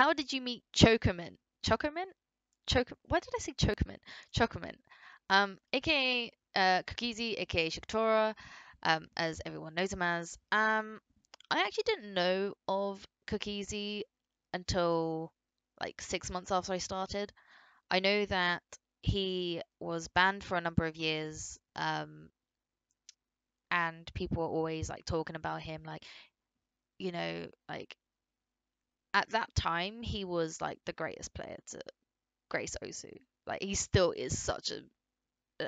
how did you meet Chokerman? Chokerman? Choker. Why did I say Chokerman? Chokerman. Um, aka uh, Cookiezi, aka Shigetora, um, as everyone knows him as. Um, I actually didn't know of Cookiezi until like six months after I started. I know that he was banned for a number of years, um, and people were always like talking about him, like you know, like at that time he was like the greatest player to grace Osu. Like he still is such a,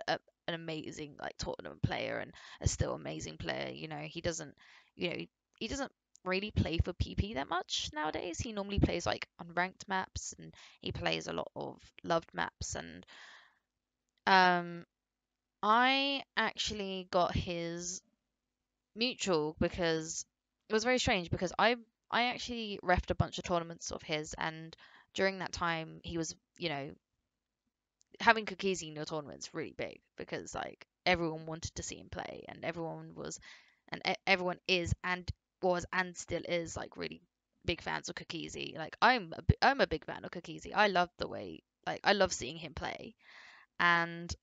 a an amazing like tournament player and a still amazing player. You know, he doesn't, you know, he doesn't really play for PP that much nowadays. He normally plays like unranked maps and he plays a lot of loved maps and um I actually got his mutual because it was very strange because I I actually refed a bunch of tournaments of his and during that time he was, you know, having Cookiezi in your tournament's really big because like everyone wanted to see him play and everyone was and everyone is and was and still is like really big fans of Cookiezi. Like I'm a, I'm a big fan of Cookiezi. I love the way like I love seeing him play. And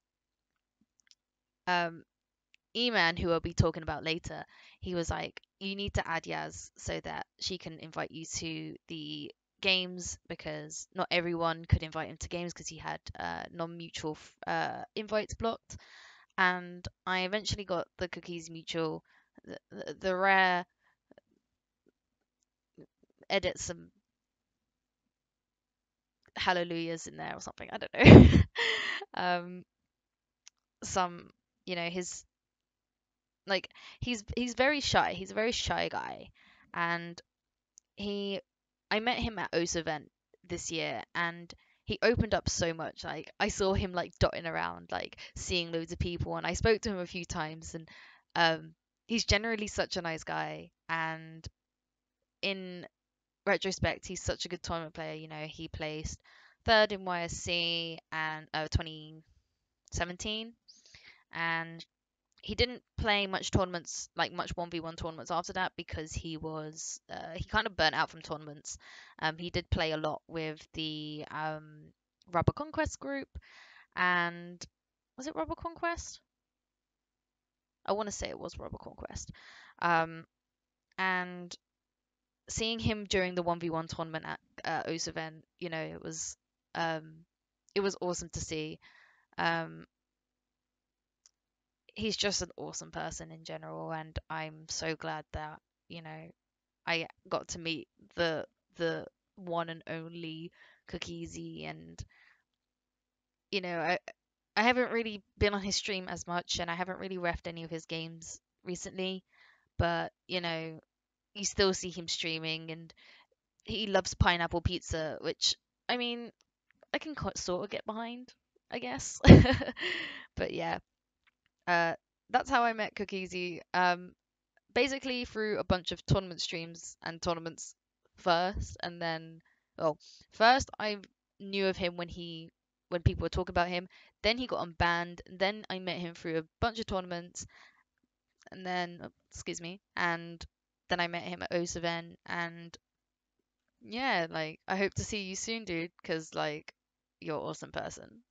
um E-Man, who I'll be talking about later, he was like, you need to add Yaz so that she can invite you to the games because not everyone could invite him to games because he had uh, non-mutual uh, invites blocked. And I eventually got the Cookiezi Mutual, the, the, the rare edit some hallelujahs in there or something. I don't know. um, some, you know, his like he's he's very shy. He's a very shy guy, and he I met him at osu event this year, and he opened up so much. Like I saw him like dotting around, like seeing loads of people, and I spoke to him a few times, and um, he's generally such a nice guy, and in retrospect, he's such a good tournament player. You know, he placed third in YSC and uh, 2017, and he didn't play much tournaments, like much 1v1 tournaments after that because he was uh, he kind of burnt out from tournaments. Um, he did play a lot with the um, Rubber Conquest group, and was it Rubber Conquest? I want to say it was Rubber Conquest. Um, and seeing him during the 1v1 tournament at uh, you know, it was um, it was awesome to see. Um, he's just an awesome person in general, and I'm so glad that you know I got to meet the the one and only Cookiezi, and you know I I haven't really been on his stream as much, and I haven't really refed any of his games recently, but you know you still see him streaming, and he loves pineapple pizza, which I mean I can sort of get behind, I guess. but yeah, uh, that's how I met Cookiezi. Um, basically through a bunch of tournament streams and tournaments first, and then, well, first I knew of him when he when people were talking about him. Then he got unbanned. Then I met him through a bunch of tournaments, and then oh, excuse me, and then I met him at osu event, and yeah, like I hope to see you soon, dude, because like you're an awesome person.